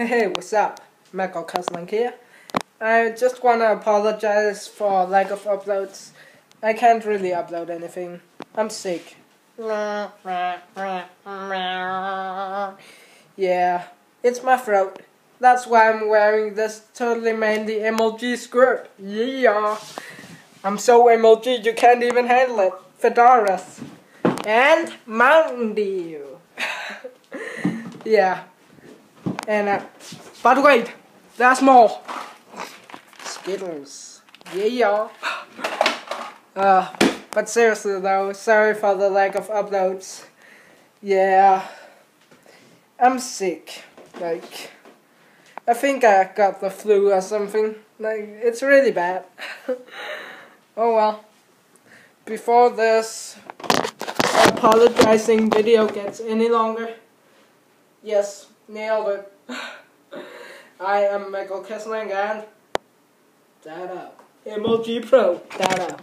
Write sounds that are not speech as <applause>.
Hey, what's up? Mikkel Kislink here. I just want to apologize for lack of uploads. I can't really upload anything. I'm sick. Yeah, it's my throat. That's why I'm wearing this totally manly MLG skirt. Yeah. I'm so MLG you can't even handle it. Fedoras. And Mountain Dew. <laughs> yeah. And, uh, but wait, there's more. Skittles. Yeah. Uh, but seriously though, sorry for the lack of uploads. Yeah. I'm sick. Like, I think I got the flu or something. Like, it's really bad. <laughs> oh well. Before this apologizing video gets any longer, yes, nailed it. <sighs> I am Mikkel Kislink and Dada. MLG Pro. Dada.